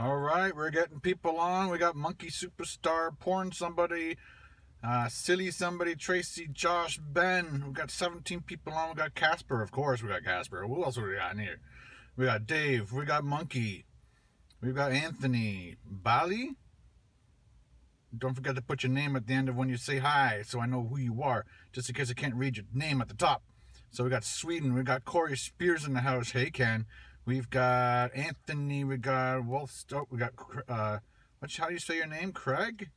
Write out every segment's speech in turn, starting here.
All right, we're getting people on. We got Monkey Superstar, Porn Somebody, uh, Silly Somebody, Tracy, Josh, Ben. We got 17 people on. We got Casper, of course. We got Casper. Who else we got in here? We got Dave. We got Monkey. We've got Anthony. Bali. Don't forget to put your name at the end of when you say hi so I know who you are, just in case I can't read your name at the top. So we got Sweden. We got Corey Spears in the house. Hey, Ken. We've got Anthony. We got Wolfstoke. We got, uh, what, how do you say your name? Craig?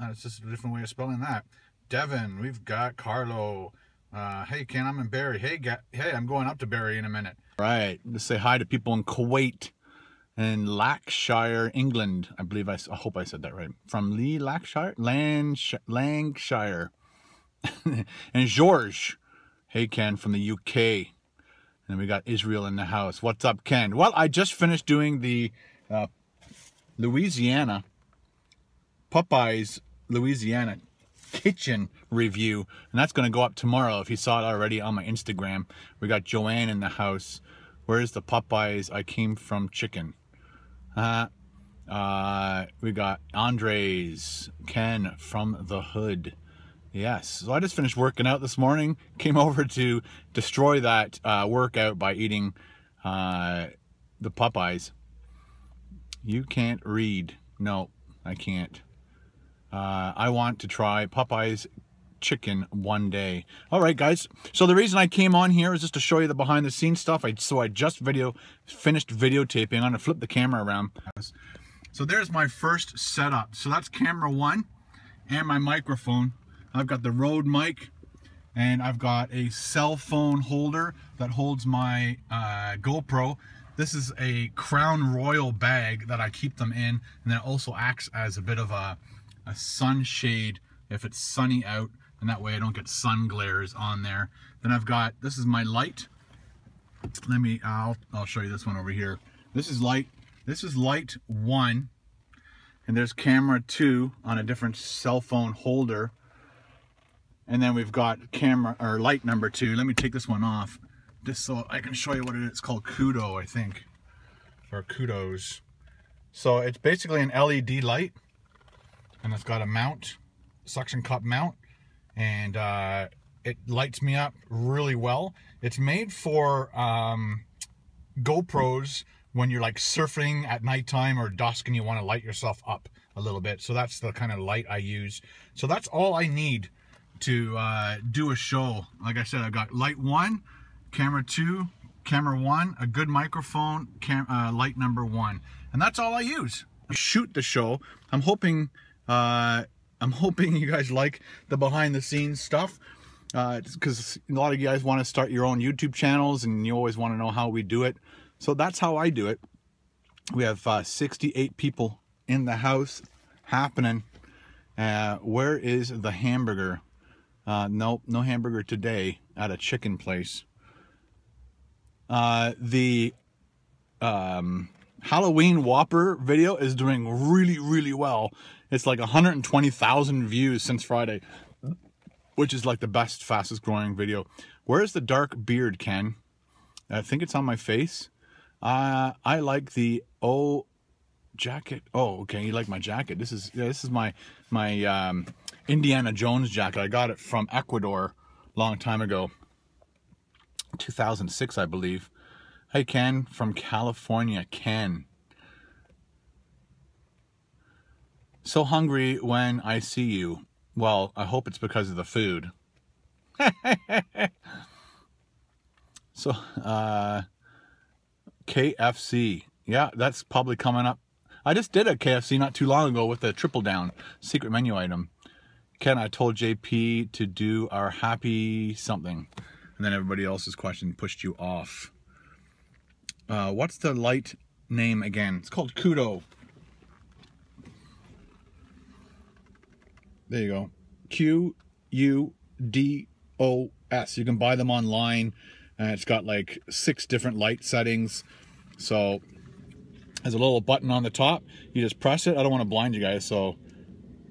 Uh, it's just a different way of spelling that. Devin. We've got Carlo. Uh, hey, Ken, I'm in Barrie. Hey, hey, I'm going up to Barrie in a minute. Right. Let's say hi to people in Kuwait and Lancashire, England. I believe I, I hope I said that right. From Lee Lancashire? Lansh, Lancashire. and George. Hey, Ken, from the UK. And we got Israel in the house. What's up, Ken? Well, I just finished doing the uh, Louisiana Popeyes Louisiana kitchen review, and that's going to go up tomorrow. If you saw it already on my Instagram, we got Joanne in the house. Where's the Popeyes? I came from chicken. Uh, uh, we got Andres, Ken from the hood. Yes, so I just finished working out this morning. Came over to destroy that uh, workout by eating uh, the Popeyes. You can't read. No, I can't. Uh, I want to try Popeyes chicken one day. All right, guys. So the reason I came on here is just to show you the behind the scenes stuff. I so I just video finished videotaping. I'm gonna flip the camera around. So there's my first setup. So that's camera one and my microphone. I've got the Rode mic and I've got a cell phone holder that holds my uh, GoPro. This is a Crown Royal bag that I keep them in and then it also acts as a bit of a, a sunshade if it's sunny out and that way I don't get sun glares on there. Then I've got, this is my light. Let me, I'll, I'll show you this one over here. This is light, this is light one and there's camera two on a different cell phone holder and then we've got camera or light number two. Let me take this one off just so I can show you what it is. It's called Kudo, I think, or Qudos. So it's basically an LED light and it's got a mount, suction cup mount, and uh, it lights me up really well. It's made for um, GoPros when you're like surfing at nighttime or dusk and you want to light yourself up a little bit. So that's the kind of light I use. So that's all I need to uh, do a show. Like I said, I've got light one, camera two, camera one, a good microphone, cam uh, light number one. And that's all I use. Shoot the show. I'm hoping, uh, I'm hoping you guys like the behind the scenes stuff. Because uh, a lot of you guys want to start your own YouTube channels and you always want to know how we do it. So that's how I do it. We have uh, 68 people in the house happening. Uh, where is the hamburger? Uh, nope, no hamburger today at a chicken place. Uh, the um, Halloween Whopper video is doing really, really well. It's like 120,000 views since Friday, which is like the best, fastest growing video. Where's the dark beard, Ken? I think it's on my face. Uh, I like the O jacket. Oh, okay, you like my jacket. This is yeah, this is my my um, Indiana Jones jacket. I got it from Ecuador a long time ago. 2006, I believe. Hey, Ken from California. Ken. So hungry when I see you. Well, I hope it's because of the food. so, uh, KFC. Yeah, that's probably coming up. I just did a KFC not too long ago with a triple down secret menu item. Ken, I told JP to do our happy something. And then everybody else's question pushed you off. Uh, what's the light name again? It's called Kudo. There you go. Q U D O S. You can buy them online. And it's got like six different light settings. So there's a little button on the top. You just press it. I don't want to blind you guys, so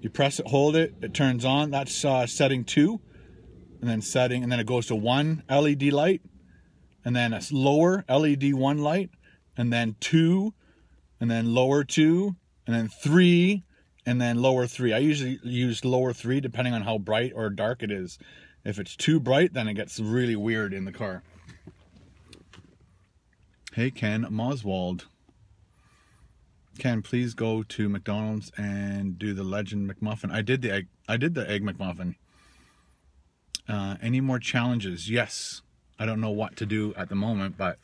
you press it, hold it, it turns on. That's uh, setting two, and then setting, and then it goes to one LED light, and then a lower LED one light, and then two and then lower two, and then three, and then lower three. I usually use lower three depending on how bright or dark it is. If it's too bright, then it gets really weird in the car. Hey Ken Moswald. Ken, please go to McDonald's and do the Legend McMuffin. I did the egg. I did the egg McMuffin. Uh, any more challenges? Yes. I don't know what to do at the moment, but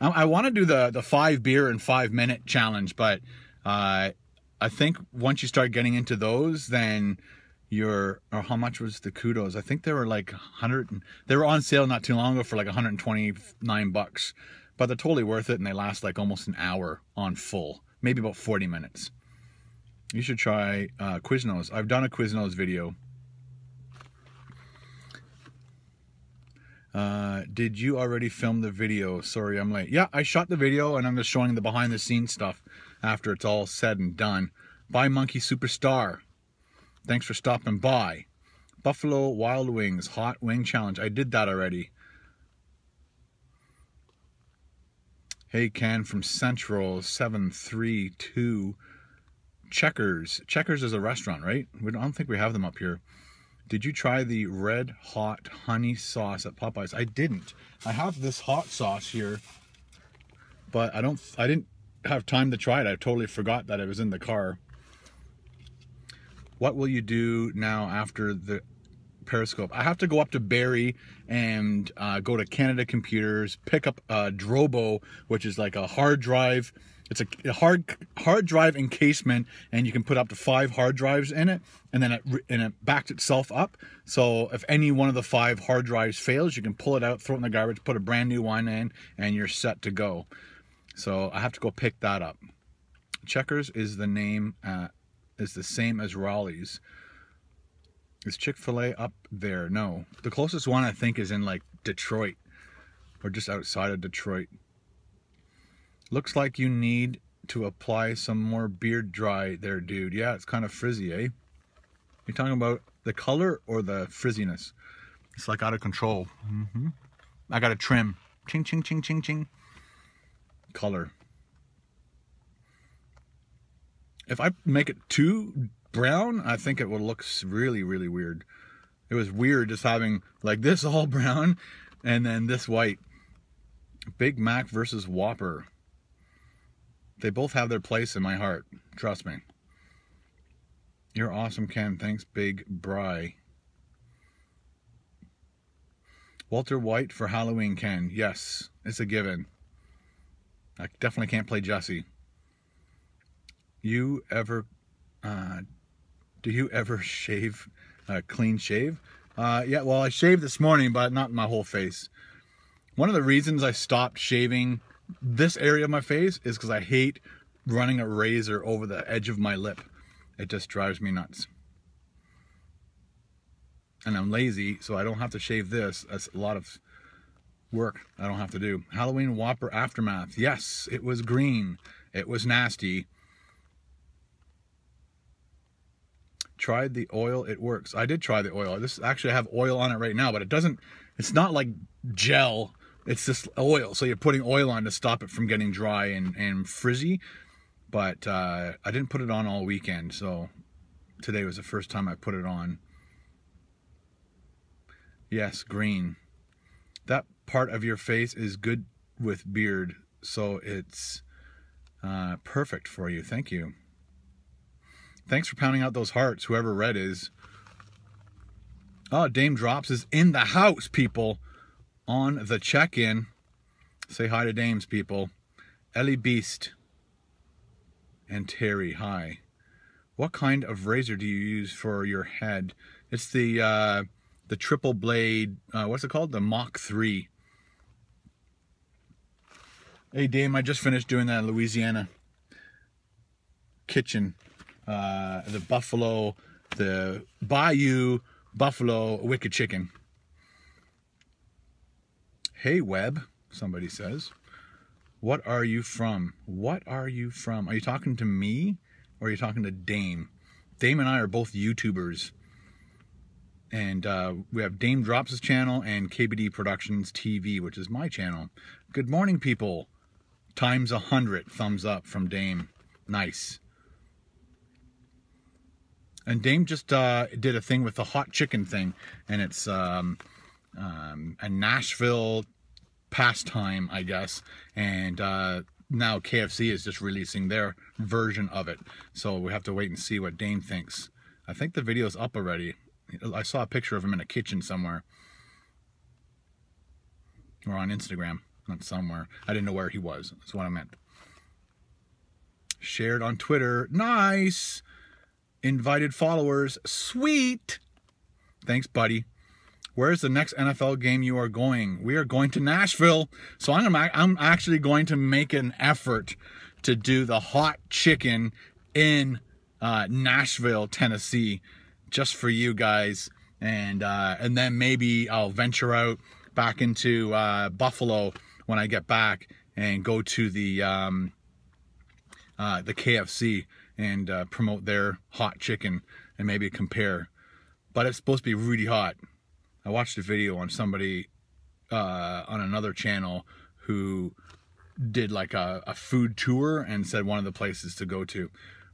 I, I want to do the the five beer and five minute challenge. But uh, I think once you start getting into those, then you're or how much was the Qudos? I think they were like 100. They were on sale not too long ago for like 129 bucks but they're totally worth it and they last like almost an hour on full, maybe about 40 minutes. You should try uh, Quiznos. I've done a Quiznos video. Uh, did you already film the video? Sorry, I'm late. Yeah, I shot the video and I'm just showing the behind the scenes stuff after it's all said and done. Bye, Monkey Superstar. Thanks for stopping by. Buffalo Wild Wings Hot Wing Challenge. I did that already. Hey Ken from Central 732 Checkers. Checkers is a restaurant, right? We don't, I don't think we have them up here. Did you try the red hot honey sauce at Popeyes? I didn't. I have this hot sauce here, but I don't I didn't have time to try it. I totally forgot that it was in the car. What will you do now after the Periscope. I have to go up to Barrie and uh, go to Canada Computers, pick up a Drobo, which is like a hard drive. It's a, hard hard drive encasement, and you can put up to five hard drives in it, and then it and it backs itself up. So if any one of the five hard drives fails, you can pull it out, throw it in the garbage, put a brand new one in, and you're set to go. So I have to go pick that up. Checkers is the name uh, is the same as Rally's. Is Chick fil A up there? No. The closest one I think is in like Detroit or just outside of Detroit. Looks like you need to apply some more beard dry there, dude. Yeah, it's kind of frizzy, eh? You talking about the color or the frizziness? It's like out of control. Mm-hmm. I got to trim. Ching, ching, ching, ching, ching. Color. If I make it too brown, I think it would look really, really weird. It was weird just having like this all brown and then this white. Big Mac versus Whopper. They both have their place in my heart. Trust me. You're awesome, Ken. Thanks, Big Bry. Walter White for Halloween, Ken. Yes, it's a given. I definitely can't play Jesse. You ever uh, do you ever shave, uh, clean shave? Uh, yeah, well, I shaved this morning, but not my whole face. One of the reasons I stopped shaving this area of my face is because I hate running a razor over the edge of my lip. It just drives me nuts. And I'm lazy, so I don't have to shave this. That's a lot of work I don't have to do. Halloween Whopper Aftermath. Yes, it was green. It was nasty. Tried the oil it works. I did try the oil. This actually I have oil on it right now but it doesn't it's not like gel. It's just oil. So you're putting oil on to stop it from getting dry and, and frizzy. But uh, i didn't put it on all weekend. So today was the first time i put it on. Yes green. That part of your face is good with beard. So it's uh, perfect for you. Thank you Thanks for pounding out those hearts, whoever Red is. Oh, Daym Drops is in the house, people. On the check-in. Say hi to Dayms, people. Ellie Beast. And Terry, hi. What kind of razor do you use for your head? It's the uh, the triple blade, uh, what's it called? The Mach 3. Hey, Daym, I just finished doing that Louisiana kitchen uh, the buffalo, the Bayou buffalo wicked chicken. Hey, Webb, somebody says. What are you from? What are you from? Are you talking to me or are you talking to Daym? Daym and I are both YouTubers. And uh, we have Daym Drops' channel and KBD Productions TV, which is my channel. Good morning, people. times a hundred thumbs up from Daym. Nice. And Daym just uh, did a thing with the hot chicken thing, and it's um, um, a Nashville pastime, I guess. And uh, now KFC is just releasing their version of it. So we have to wait and see what Daym thinks. I think the video's up already. I saw a picture of him in a kitchen somewhere. Or on Instagram, not somewhere. I didn't know where he was. That's what I meant. Shared on Twitter. Nice. Invited followers. Sweet. Thanks, buddy. Where's the next NFL game you are going? We are going to Nashville. So I'm, I'm actually going to make an effort to do the hot chicken in uh, Nashville, Tennessee, just for you guys. And, uh, and then maybe I'll venture out back into uh, Buffalo when I get back and go to the, um, uh, the KFC and uh, promote their hot chicken and maybe compare. But it's supposed to be really hot. I watched a video on somebody uh, on another channel who did like a, a, food tour and said one of the places to go to.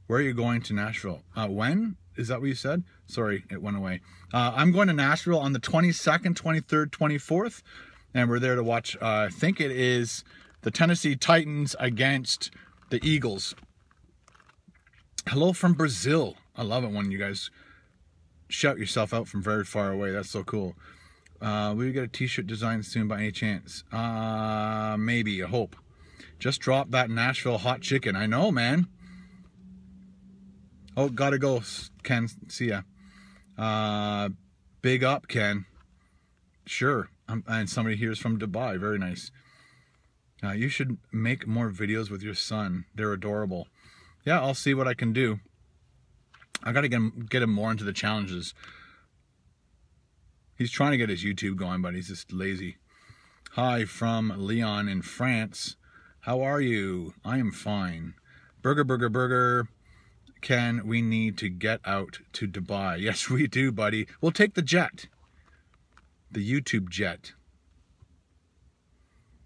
Where are you going to Nashville? Uh, when? Is that what you said? Sorry, it went away. Uh, I'm going to Nashville on the 22nd, 23rd, 24th, and we're there to watch. Uh, I think it is the Tennessee Titans against the Eagles. Hello from Brazil. I love it when you guys shout yourself out from very far away. That's so cool. Uh, we get a t-shirt design soon by any chance? Uh, maybe, I hope. Just dropped that Nashville hot chicken. I know, man. Oh, gotta go, Ken. See ya. Uh, big up, Ken. Sure. Um, and somebody here is from Dubai. Very nice. Uh, you should make more videos with your son. They're adorable. Yeah, I'll see what I can do. I got to get him, get him more into the challenges. He's trying to get his YouTube going, but he's just lazy. Hi from Leon in France. How are you? I am fine. Burger, burger, burger. Ken, we need to get out to Dubai. Yes, we do, buddy. We'll take the jet. The YouTube jet.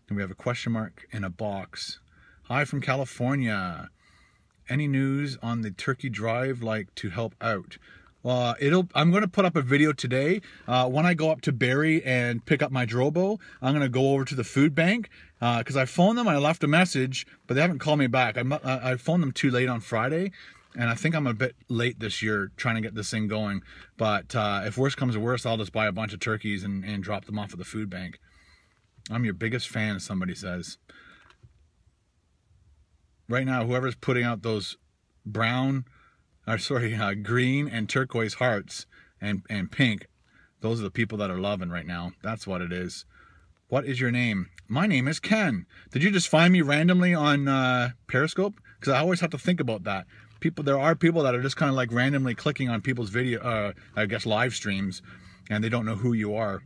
And we have a question mark in a box. Hi from California any news on the turkey drive like to help out? Uh, it'll. I'm going to put up a video today. Uh, when I go up to Barrie and pick up my Drobo, I'm going to go over to the food bank because uh, I phoned them. I left a message, but they haven't called me back. I, I phoned them too late on Friday, and I think I'm a bit late this year trying to get this thing going. But uh, if worse comes to worse, I'll just buy a bunch of turkeys and, and drop them off at the food bank. I'm your biggest fan, somebody says right now, whoever's putting out those brown, or sorry, uh, green and turquoise hearts and, and pink, those are the people that are loving right now. That's what it is. What is your name? My name is Ken. Did you just find me randomly on uh, Periscope? Because I always have to think about that. People, there are people that are just kind of like randomly clicking on people's video, uh, I guess live streams, and they don't know who you are.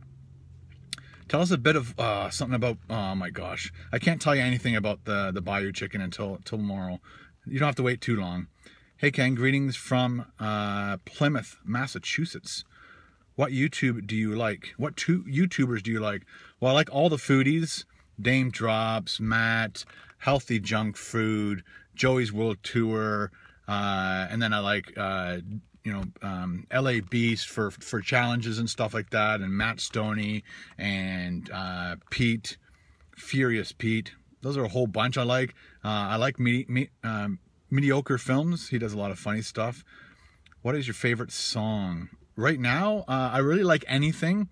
Tell us a bit of uh, something about. Oh my gosh, I can't tell you anything about the the Bayou chicken until until tomorrow. You don't have to wait too long. Hey Ken, greetings from uh, Plymouth, Massachusetts. What YouTube do you like? What two YouTubers do you like? Well, I like all the foodies. Daym Drops, Matt, Healthy Junk Food, Joey's World Tour, uh, and then I like uh, you know, um, LA Beast for for challenges and stuff like that, and Matt Stonie and uh, Pete, Furious Pete. Those are a whole bunch I like. Uh, I like me, me, um, mediocre films. He does a lot of funny stuff. What is your favorite song right now? Uh, I really like anything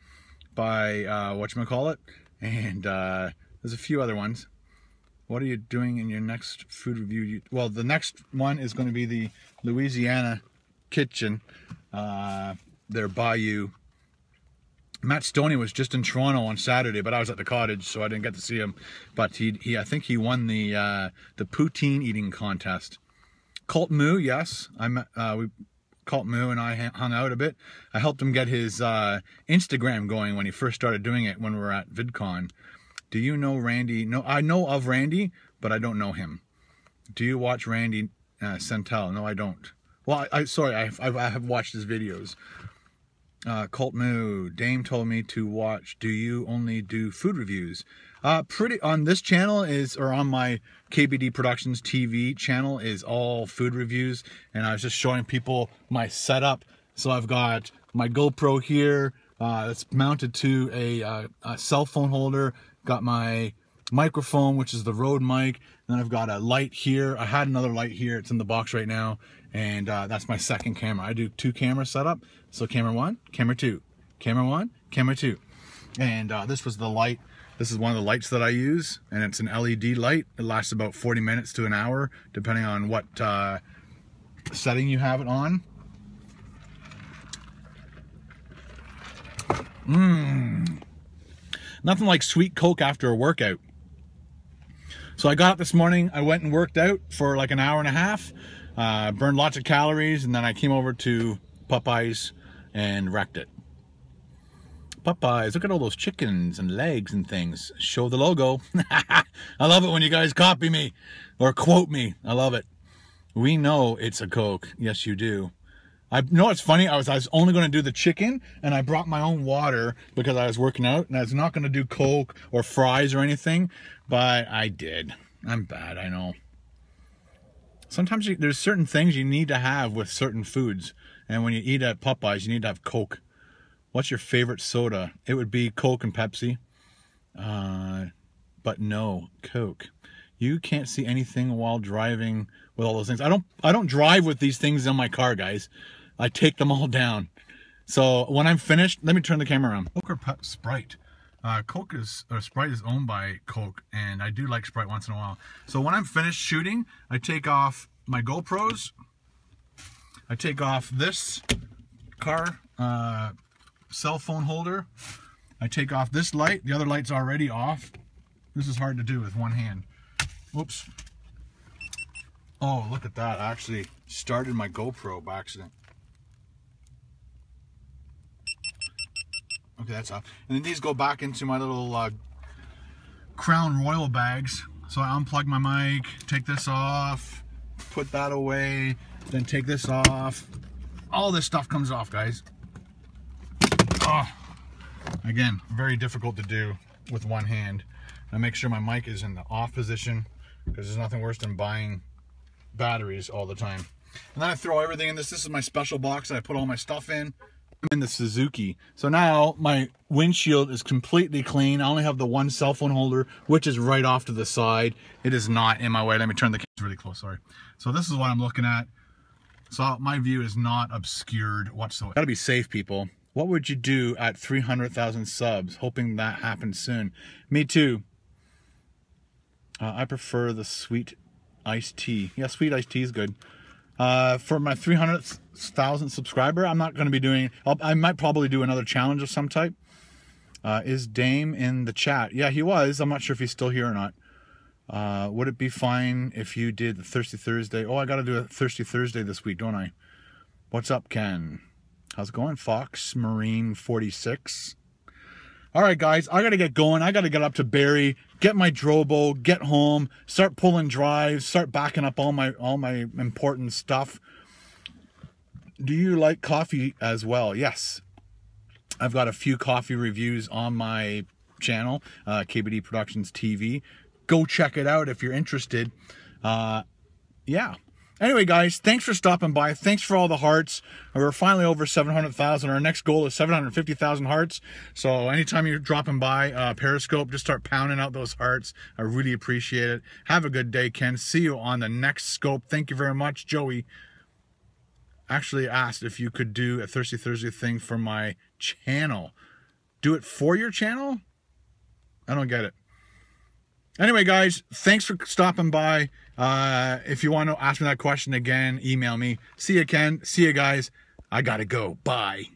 by uh, what you call it, and uh, there's a few other ones. What are you doing in your next food review? Well, the next one is going to be the Louisiana kitchen, uh, their bayou. Matt Stonie was just in Toronto on Saturday, but I was at the cottage, so I didn't get to see him. But he, he I think he won the uh, the poutine eating contest. Colt Moo, yes, I met, uh, we Colt Moo and I hung out a bit. I helped him get his uh, Instagram going when he first started doing it when we were at VidCon. Do you know Randy? No, I know of Randy, but I don't know him. Do you watch Randy uh, Santel? No, I don't. Well, I, I sorry, I, I, I have watched his videos. Uh, Cult Moo, Daym told me to watch. Do you only do food reviews? Uh, pretty on this channel is or on my KBD Productions TV channel is all food reviews, and I was just showing people my setup. So I've got my GoPro here. Uh, it's mounted to a, uh, a cell phone holder. Got my microphone, which is the Rode mic. Then I've got a light here. I had another light here. It's in the box right now. And uh, that's my second camera. I do two camera setup. So camera one, camera two, camera one, camera two. And uh, this was the light. This is one of the lights that I use. And it's an LED light. It lasts about 40 minutes to an hour, depending on what uh, setting you have it on. Mmm. Nothing like sweet Coke after a workout. So I got up this morning, I went and worked out for like an hour and a half, uh, burned lots of calories, and then I came over to Popeyes and wrecked it. Popeyes, look at all those chickens and legs and things. Show the logo. I love it when you guys copy me or quote me. I love it. We know it's a Coke. Yes, you do. I you know it's funny. I was I was only going to do the chicken, and I brought my own water because I was working out, and I was not going to do Coke or fries or anything, but I did. I'm bad, I know. Sometimes you, there's certain things you need to have with certain foods, and when you eat at Popeyes, you need to have Coke. What's your favorite soda? It would be Coke and Pepsi, uh, but no Coke. You can't see anything while driving with all those things. I don't I don't drive with these things in my car, guys. I take them all down. So when I'm finished, let me turn the camera around. Coke or Sprite? Uh, Coke is, or Sprite is owned by Coke, and I do like Sprite once in a while. So when I'm finished shooting, I take off my GoPros. I take off this car uh, cell phone holder. I take off this light. The other light's already off. This is hard to do with one hand. Whoops. Oh, look at that. I actually started my GoPro by accident. Okay, that's off. And then these go back into my little uh, Crown Royal bags. So I unplug my mic, take this off, put that away, then take this off. All this stuff comes off, guys. Oh, again, very difficult to do with one hand. I make sure my mic is in the off position because there's nothing worse than buying batteries all the time. And then I throw everything in this. This is my special box that I put all my stuff in. I'm in the Suzuki. So now my windshield is completely clean. I only have the one cell phone holder, which is right off to the side. It is not in my way. Let me turn the camera really close, sorry. So this is what I'm looking at. So my view is not obscured whatsoever. Gotta be safe, people. What would you do at 300,000 subs? Hoping that happens soon. Me too. Uh, I prefer the sweet iced tea. Yeah, sweet iced tea is good. Uh, for my 300,000 subscriber, I'm not going to be doing, I'll, i might probably do another challenge of some type. Uh, is Daym in the chat? Yeah, he was. I'm not sure if he's still here or not. Uh, would it be fine if you did the Thirsty Thursday? Oh, I got to do a Thirsty Thursday this week, don't I? What's up, Ken? How's it going? Fox Marine 46. All right, guys, I got to get going. I got to get up to Barrie, get my Drobo, get home, start pulling drives, start backing up all my all my important stuff. Do you like coffee as well? Yes. I've got a few coffee reviews on my channel, uh, KBD Productions TV. Go check it out if you're interested. Uh, yeah. Anyway, guys, thanks for stopping by. Thanks for all the hearts. We're finally over 700,000. Our next goal is 750,000 hearts. So anytime you're dropping by uh, Periscope, just start pounding out those hearts. I really appreciate it. Have a good day, Ken. See you on the next scope. Thank you very much. Joey actually asked if you could do a Thirsty Thursday thing for my channel. Do it for your channel? I don't get it. Anyway, guys, thanks for stopping by. Uh, if you want to ask me that question again, email me. See you, Ken. See you guys. I gotta go. Bye.